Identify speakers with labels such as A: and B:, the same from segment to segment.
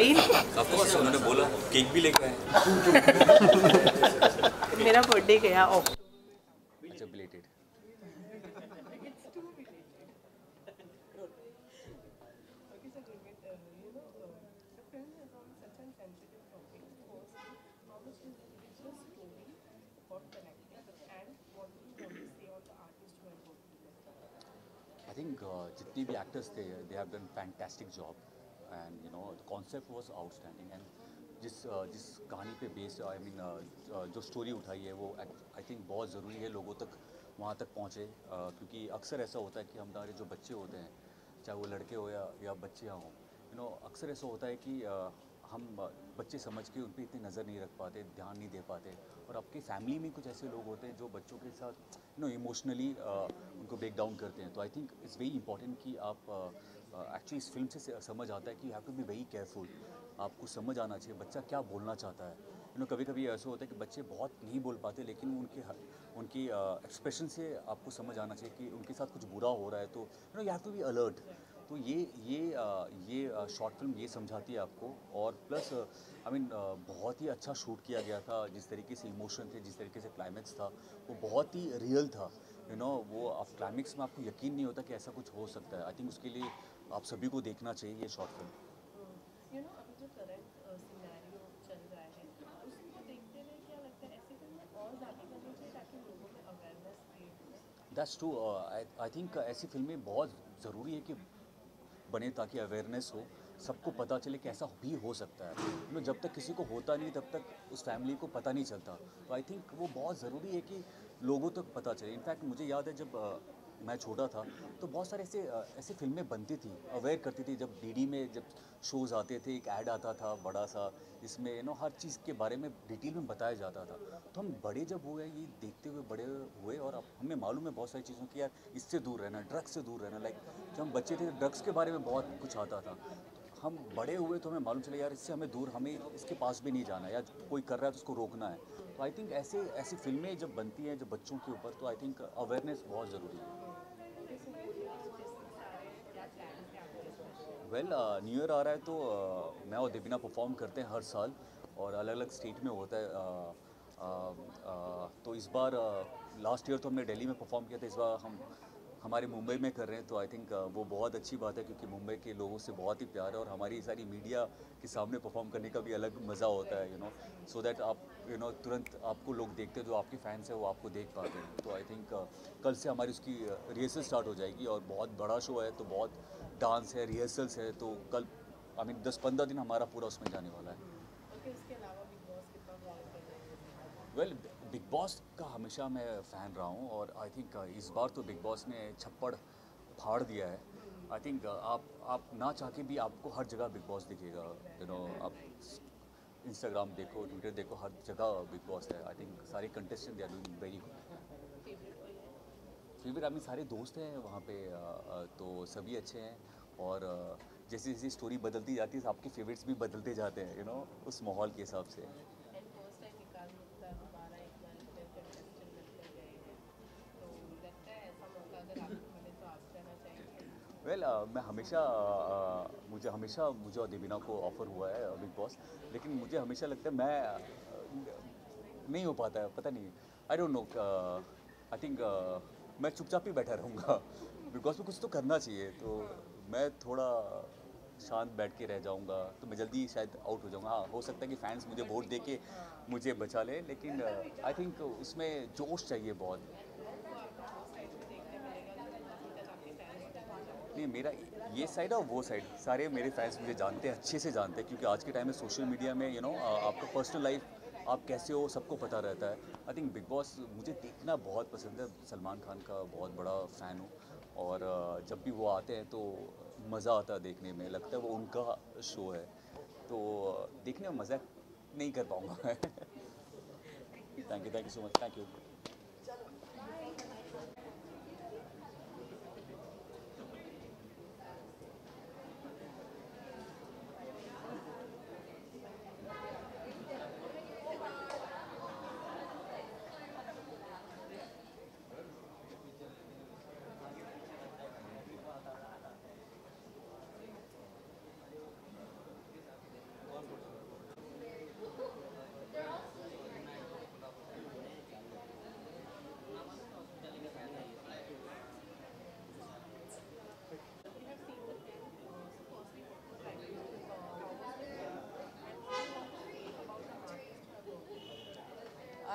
A: है ही नहीं
B: उन्होंने बोला केक भी लेके आए।
A: मेरा बर्थडे गया ऑफ़
B: अच्छा बिलेटेड I think uh, जितने भी एक्टर्स थे they have done fantastic job and you know the concept was outstanding and जिस जिस कहानी पे बेस्ड आई मीन जो स्टोरी उठाई है वो आई थिंक बहुत ज़रूरी है लोगों तक, वहाँ तक पहुँचे क्योंकि अक्सर ऐसा होता है कि हमारे जो बच्चे होते हैं, चाहे वो लड़के हो या या बच्चियाँ हों यू नो अक्सर ऐसा होता है कि हम बच्चे समझ के उन पर इतनी नज़र नहीं रख पाते, ध्यान नहीं दे पाते। और आपकी फैमिली में कुछ ऐसे लोग होते हैं जो बच्चों के साथ यू नो इमोशनली उनको ब्रेक डाउन करते हैं। तो I think it's very important कि आप एक्चुअली इस फ़िल्म से समझ आता है कि you have to be very careful आपको समझ आना चाहिए, बच्चा क्या बोलना चाहता है। यू नो कभी कभी ऐसा होता है कि बच्चे बहुत नहीं बोल पाते, लेकिन उनके उनकी एक्सप्रेशन से आपको समझ आना चाहिए कि उनके साथ कुछ बुरा हो रहा है। तो you know you have to be alert तो ये ये ये शॉर्ट फ़िल्म ये समझाती है आपको। और प्लस आई मीन बहुत ही अच्छा शूट किया गया था, जिस तरीके से इमोशन थे, जिस तरीके से क्लाइमैक्स था, वो बहुत ही रियल था। यू नो वो आप क्लाइमैक्स में आपको यकीन नहीं होता कि ऐसा कुछ हो सकता है। आई थिंक उसके लिए आप सभी को देखना चाहिए ये शॉर्ट फ़िल्म
C: यू नो अभी जो करंट सिनेरियो चल रहा है उसको देखते हुए क्या लगता है ऐसी फ़िल्में और ज़्यादा करनी चाहिए ताकि लोगों में awareness create
B: that's true I think ऐसी फ़िल्में बहुत ज़रूरी है कि बने ताकि अवेयरनेस हो सबको पता चले कि ऐसा भी हो सकता है। यू नो जब तक किसी को होता नहीं तब तक उस फैमिली को पता नहीं चलता। तो आई थिंक वो बहुत ज़रूरी है कि लोगों तक पता चले। इनफैक्ट मुझे याद है जब uh, मैं छोटा था तो बहुत सारे ऐसे ऐसे फ़िल्में बनती थी अवेयर करती थी, जब डीडी में जब शोज़ आते थे, एक ऐड आता था बड़ा सा, जिसमें यू नो हर चीज़ के बारे में डिटेल में बताया जाता था। तो हम बड़े जब हुए, ये देखते हुए बड़े हुए, और अब हमें मालूम है बहुत सारी चीज़ों की, यार, इससे दूर रहना ड्रग्स से दूर रहना लाइक जब हम बच्चे थे ड्रग्स के बारे में बहुत कुछ आता था। हम बड़े हुए तो हमें मालूम चला, यार, इससे हमें दूर, हमें इसके पास भी नहीं जाना, या कोई कर रहा है तो उसको रोकना है। तो आई थिंक ऐसे, ऐसी फ़िल्में जब बनती हैं, जब बच्चों के ऊपर तो आई थिंक अवेयरनेस बहुत ज़रूरी है। वेल न्यू ईयर आ रहा है तो uh, मैं और देबिना परफॉर्म करते हैं हर साल और अलग अलग स्टेट में होता है uh, uh, uh, तो इस बार लास्ट ईयर तो हमने दिल्ली में परफॉर्म किया था इस बार हम हमारे मुंबई में कर रहे हैं तो आई थिंक वो बहुत अच्छी बात है क्योंकि मुंबई के लोगों से बहुत ही प्यार है और हमारी सारी मीडिया के सामने परफॉर्म करने का भी अलग मज़ा होता है यू नो सो दैट आप यू नो तुरंत आपको लोग देखते हैं जो आपके फैंस हैं वो आपको देख पाते हैं। तो आई थिंक कल से हमारी उसकी रिहर्सल स्टार्ट हो जाएगी और बहुत बड़ा शो है तो बहुत डांस है रिहर्सल्स है तो कल आई मीन दस पंद्रह दिन हमारा पूरा उसमें जाने वाला है। वेल बिग बॉस का हमेशा मैं फ़ैन रहा हूँ और आई थिंक इस बार तो बिग बॉस ने छप्पड़ फाड़ दिया है। आई थिंक आप आप ना चाह के भी आपको हर जगह बिग बॉस दिखेगा। यू नो आप इंस्टाग्राम देखो ट्विटर देखो हर जगह बिग बॉस है। आई थिंक सारे contestant they are doing very good I mean सारे दोस्त हैं वहाँ पे तो सभी अच्छे हैं और जैसे जैसे स्टोरी बदलती जाती है आपके फेवरेट्स भी बदलते जाते हैं यू नो उस माहौल के हिसाब से।
C: फिर हैं। तो तो चाहेंगे
B: वेल मैं हमेशा अ, मुझे हमेशा मुझे और देबिना को ऑफ़र हुआ है बिग बॉस लेकिन मुझे हमेशा लगता है मैं अ, नहीं हो पाता है पता नहीं। I don't know I think मैं चुपचाप ही बैठा रहूँगा। बिकॉज़ में कुछ तो करना चाहिए तो मैं थोड़ा शांत बैठ के रह जाऊँगा तो मैं जल्दी शायद आउट हो जाऊँगा। हाँ हो सकता है कि फैंस मुझे वोट दे के मुझे बचा ले, लेकिन आई थिंक उसमें जोश चाहिए बहुत। नहीं, मेरा ये साइड और वो साइड सारे मेरे फैंस मुझे जानते हैं, अच्छे से जानते हैं, क्योंकि आज के टाइम में सोशल मीडिया में यू नो आपका पर्सनल लाइफ आप कैसे हो, सबको पता रहता है। आई थिंक बिग बॉस मुझे देखना बहुत पसंद है। सलमान खान का बहुत बड़ा फ़ैन हूँ। और जब भी वो आते हैं तो मज़ा आता है देखने में। लगता है वो उनका शो है। तो देखने में मज़ा नहीं कर पाऊँगा। Thank you thank you so much thank you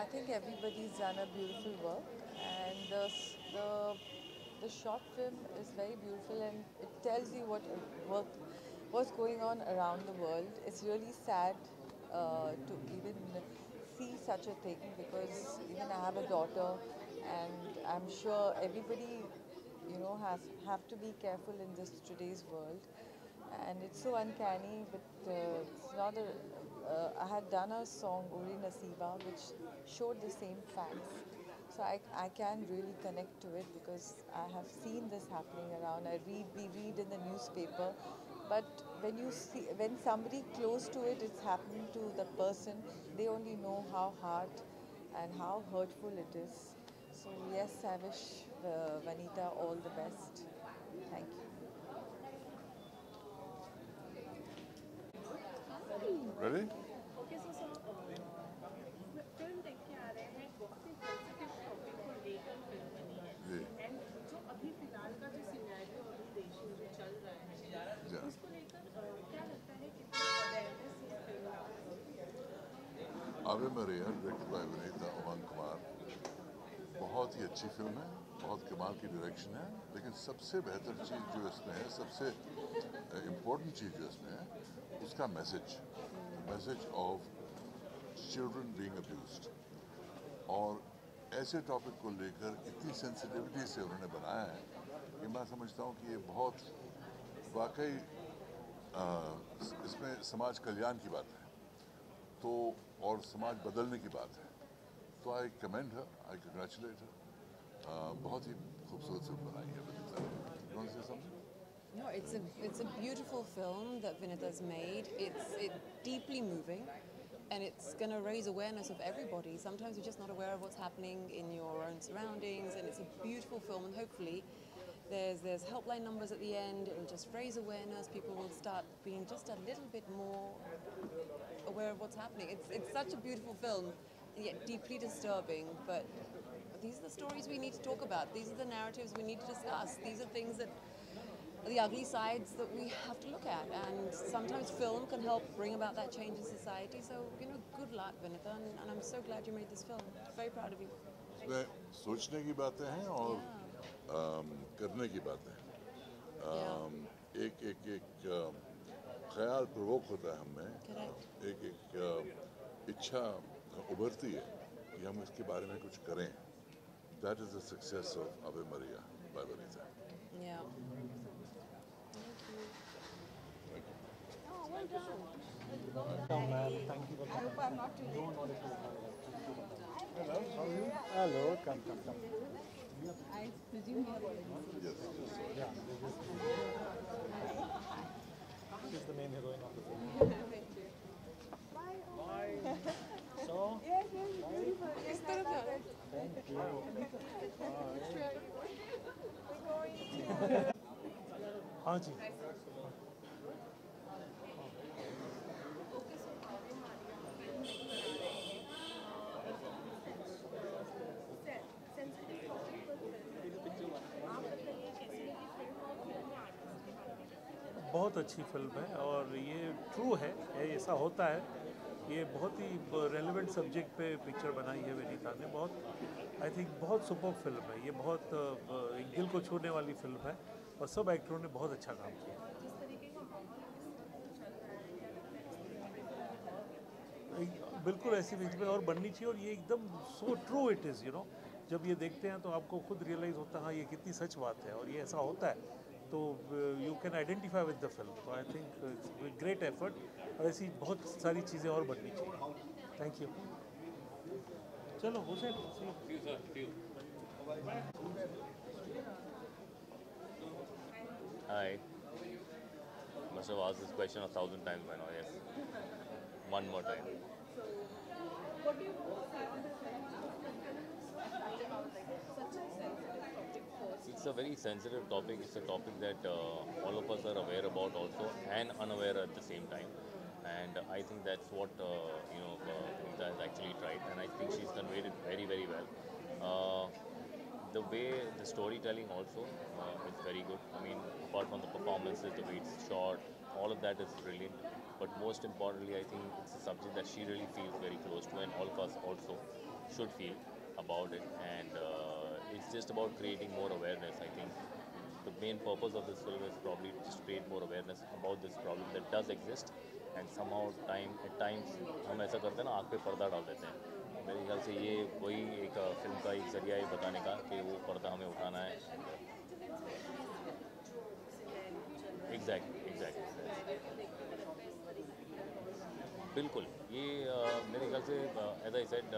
D: I think everybody's done a beautiful work, and the the the short film is very beautiful, and it tells you what work what's going on around the world. It's really sad uh, to even see such a thing because even I have a daughter, and I'm sure everybody, you know, has have to be careful in this today's world and it's so uncanny but uh, it's not a uh, i had done a song uri nasiba which showed the same facts. So I, I can really connect to it because i have seen this happening around. I read we read in the newspaper. But when you see when somebody close to it it's happening to the person they only know how hard and how hurtful it is. So yes i wish uh, vanita all the best. Thank you
E: Ready?
C: Ave Maria directed by Vinita Umang Kumar. बहुत ही
E: अच्छी film है। बहुत कमाल की direction है, लेकिन सबसे बेहतर चीज़ जो इसमें है, सबसे इम्पोर्टेंट चीज़ जो इसमें है, उसका message message of children being abused और ऐसे टॉपिक को लेकर इतनी सेंसिटिविटी से उन्होंने बनाया है, कि मैं समझता हूँ कि ये बहुत वाकई इसमें समाज कल्याण की बात है तो और समाज बदलने की बात है. तो आई कमेंड है आई कंग्रेचुलेट है बहुत ही खूबसूरत फिल्म बनाई है Vinita You want to say something?
F: No, it's a it's a beautiful film that Vinita's made. It's it deeply moving, and it's going to raise awareness of everybody. Sometimes you're just not aware of what's happening in your own surroundings, and it's a beautiful film. And hopefully, there's there's helpline numbers at the end. It'll just raise awareness. People will start being just a little bit more aware of what's happening. It's it's such a beautiful film, and yet deeply disturbing. But these are the stories we need to talk about. These are the narratives we need to discuss. These are things that are the ugly sides that we have to look at. And sometimes film can help bring about that change in society. So, you know, good luck, Vinitha. And, and I'm so glad you made this film. Very proud of you.
E: इसमें सोचने की बातें हैं और अम, करने की बातें हैं अम, एक एक एक अम, ख्याल प्रवोक होता है हमें
F: Correct.
E: एक एक अम, इच्छा उभरती है कि हम इसके बारे में कुछ करें that is the success of Ave Maria by Lolita.
F: Yeah. Thank you. Thank you. I hope I'm not too late.
G: Hello, how are you? Hello, come, come, come.
E: I presume you're Yes, yes.
G: Yeah, She's the main heroine of the film. Bye. Bye.
F: So? Yes, yes, beautiful. Yes,
G: thank you. हाँ जी बहुत अच्छी film है और ये true है, ये ऐसा होता है ये बहुत ही रेलिवेंट सब्जेक्ट पे पिक्चर बनाई है विनीता ने, बहुत आई थिंक बहुत सुपर फ़िल्म है, ये बहुत दिल को छूने वाली फ़िल्म है और सब एक्टरों ने बहुत अच्छा काम किया। बिल्कुल ऐसी फ़िल्में और बननी चाहिए और ये एकदम so true it is you know जब ये देखते हैं तो आपको खुद रियलाइज़ होता है हाँ ये कितनी सच बात है और ये ऐसा होता है। तो you can identify with the film तो I think it's great effort और ऐसी बहुत सारी चीज़ें और बननी चाहिए थैंक यू चलो Hussain
H: Hi. Must have asked this question a thousand times by now, yes. One more time.
C: what do you
H: it's a very sensitive topic. It's a topic that uh, all of us are aware about also and unaware at the same time. And I think that's what uh, you know uh, Punita has actually tried, and I think she's conveyed it very, very well. Uh, the way the storytelling also uh, is very good. I mean, apart from the performances, the way it's shot, all of that is brilliant. But most importantly, I think it's a subject that she really feels very close to, and all of us also should feel about it. And uh, it's just about creating more awareness. I think the main purpose of this film is probably just create more awareness about this problem that does exist. And somehow, time at times हम ऐसा करते हैं ना आँख पे पर्दा डाल देते हैं मेरे ख्याल से ये वही एक फ़िल्म का एक ज़रिया है बताने का कि वो पर्दा हमें उठाना है एग्जैक्ट एग्जैक्ट बिल्कुल ये अ, मेरे ख्याल से एज आई सेड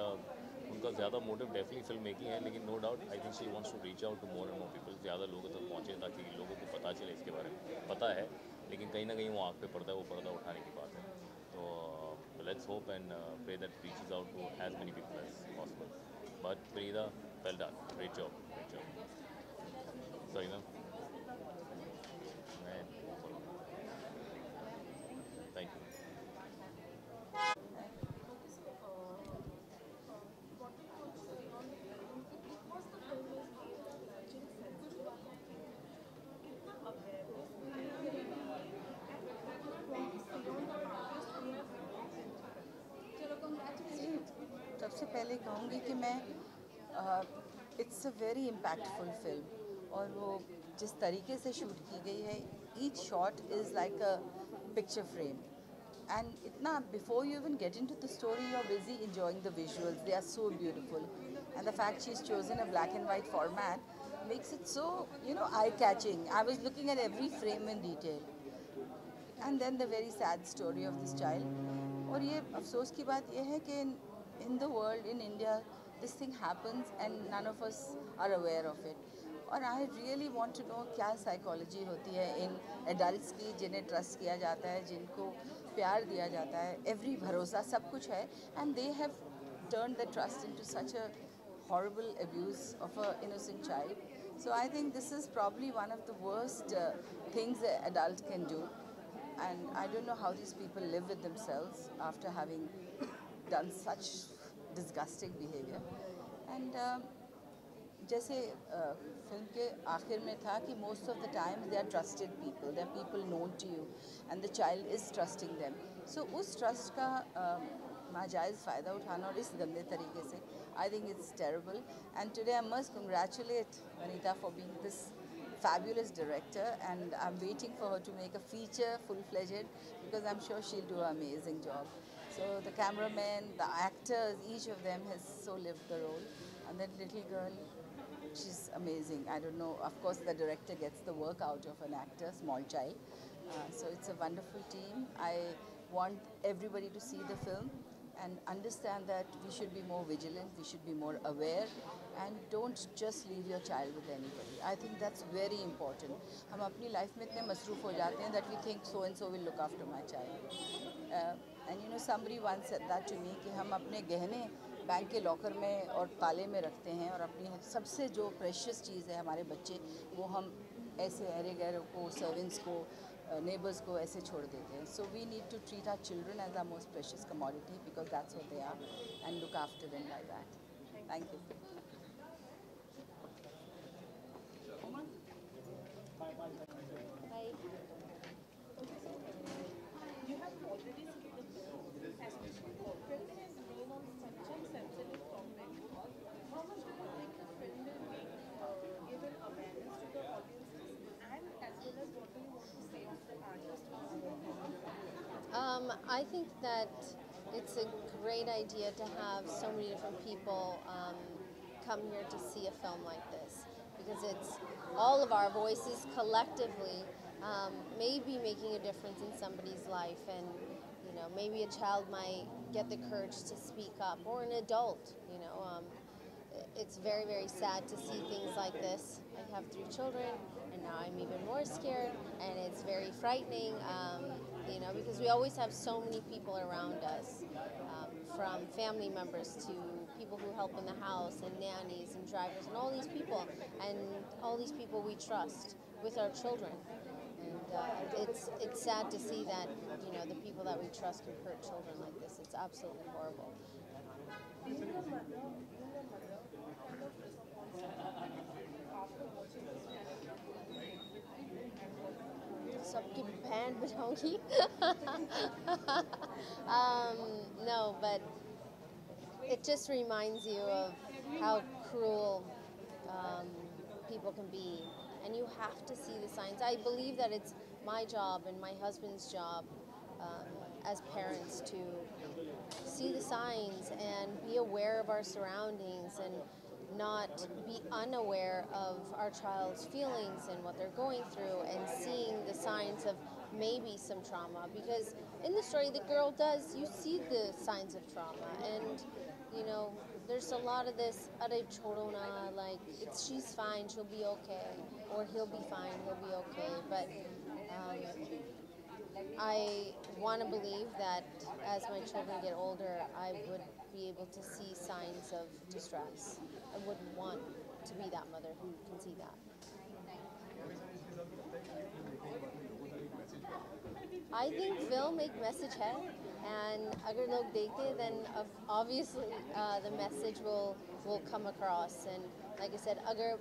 H: उनका ज़्यादा मोटिव डेफिनेटली फ़िल्म मेकिंग है, लेकिन no doubt I think she wants to reach out to more and more people ज़्यादा लोगों तक पहुँचे ताकि लोगों को पता चले इसके बारे में। पता है, लेकिन कहीं ना कहीं वो आँख पे पड़ता है, वो पर्दा उठाने की बात है। तो let's hope and pray that reach is out to as many people as possible but प्रीदा well done great job sorry ma'am thank you
I: सबसे पहले कहूँगी कि मैं it's a very impactful film और वो जिस तरीके से शूट की गई है each shot is like a picture frame and इतना before you even get into the story you are busy enjoying the visuals they are so beautiful and the fact she is chosen a black and white format makes it so you know I catching I was looking at every frame in detail and then the very sad story of this child और ये अफसोस की बात यह है कि in the world in India this thing happens and none of us are aware of it और I really want to know क्या साइकोलॉजी होती है इन एडल्ट्स की जिन्हें ट्रस्ट किया जाता है जिनको प्यार दिया जाता है एवरी भरोसा सब कुछ है and they have turn the trust into such a horrible abuse of an innocent child. So I think this is probably one of the worst uh, things an adult can do. And I don't know how these people live with themselves after having done such disgusting behavior. And um, जैसे film के आखिर में था कि most of the time they are trusted people they are people known to you and the child is trusting them so उस trust का नाजायज़ फ़ायदा उठाना और इस गंदे तरीके से I think it's terrible and today I must congratulate Vanita for being this fabulous director and I'm waiting for her to make a feature full-fledged because I'm sure she'll do an amazing job. So the cameraman, the actors, each of them has so lived the role. And that little girl, she's amazing. I don't know, of course the director gets the work out of an actor, small child. Uh, so it's a wonderful team. I want everybody to see the film and understand that we should be more vigilant, we should be more aware and don't just leave your child with anybody. I think that's very important. हम अपनी life में इतने मसरूफ़ हो जाते हैं that we think so and so will look after my child. Uh, and you know summary one said that to me कि हम अपने गहने बैंक के लॉकर में और ताले में रखते हैं और अपनी सबसे जो प्रेशियस चीज़ है हमारे बच्चे, वो हम ऐसे अरे गैरों को सर्वेंट्स को नेबर्स को ऐसे छोड़ देते हैं। So we need to treat our children as our most precious commodity because that's what they are and look after them like that thank you
C: You have already
J: Um, I think that it's a great idea to have so many different people um, come here to see a film like this because it's all of our voices collectively um, may be making a difference in somebody's life and you know maybe a child might get the courage to speak up or an adult you know um, it's very very sad to see things like this. I have three children and now i'm even more scared and it's very frightening um, you know because we always have so many people around us um, from family members to people who help in the house and nannies and drivers and all these people and all these people we trust with our children uh, it's it's sad to see that you know the people that we trust can hurt children like this it's absolutely horrible
C: Being a mother, being a mother, what kind of response after watching this kind of
J: सबकी band बजाऊंगी um, no but it just reminds you of how cruel um, people can be and you have to see the signs. I believe that it's my job and my husband's job um, as parents to see the signs and be aware of our surroundings and not be unaware of our child's feelings and what they're going through and seeing the signs of maybe some trauma. Because in the story the girl does you see the signs of trauma and you know there's a lot of this "Arey chodo na," like it's she's fine she'll be okay or he'll be fine he'll be okay but um, I want to believe that as my children get older, I would be able to see signs of distress. I wouldn't want to be that mother who can see that. I think film एक message है and अगर लोग देखते then of- obviously uh, the message will will come across and like I said अगर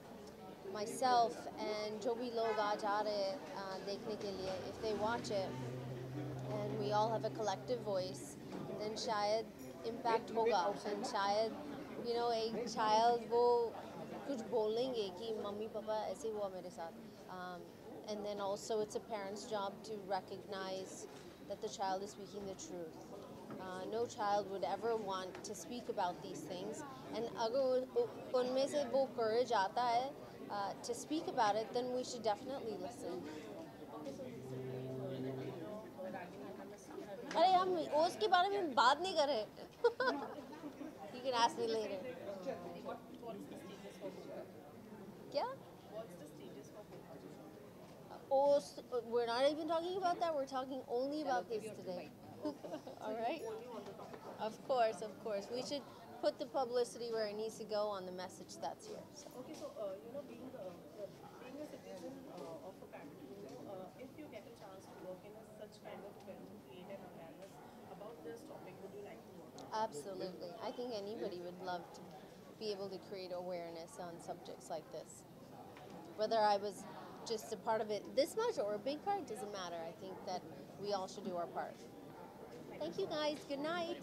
J: myself and जो भी लोग आज आ रहे हैं uh, देखने के लिए if they watch it and we all have a collective voice then शायद impact होगा and शायद you know एक child वो कुछ बोलेंगे कि मम्मी पापा ऐसे हुआ मेरे साथ um, and then also it's a parent's job to recognize that the child is speaking the truth uh, no child would ever want to speak about these things and अगर उ- उनमें से वो courage आता है uh, to speak about it then we should definitely listen अरे हम उसके बारे में बात नहीं कर रहे you can ask me later Oh, we're not even talking about that. We're talking only about this today. All right? Of course, of course. We should put the publicity where it needs to go on the message that's here. So.
C: Okay, so uh, you know, being uh, being a citizen uh, of a country, you know, uh, if you get a chance to work in a, such kind of film, create an awareness about this topic, would you like to work?
J: Absolutely. I think anybody would love to be able to create awareness on subjects like this. Whether I was just a part of it this much or a big part, doesn't matter. I think that we all should do our part. Thank you guys. Good night.